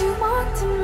you wanted me.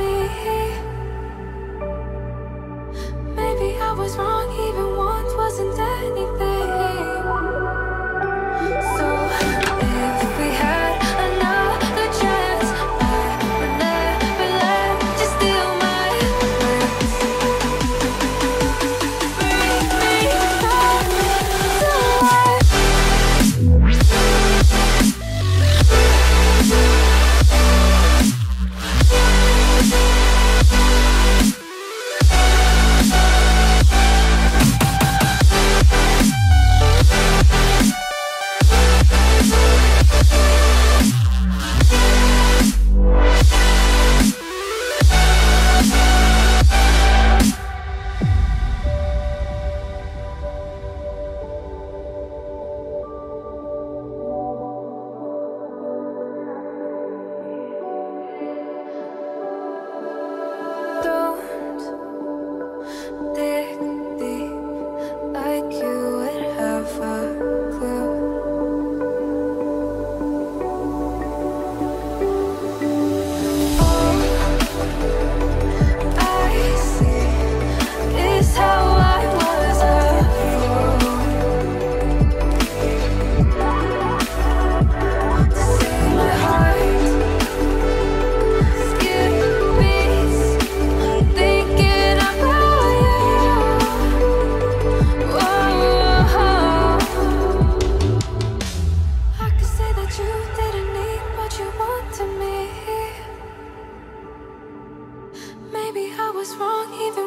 Wrong, anything.